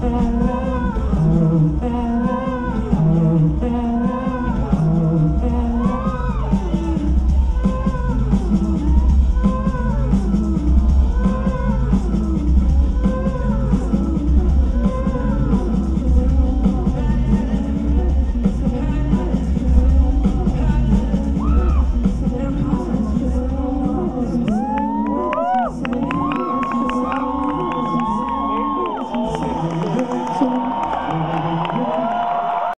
home.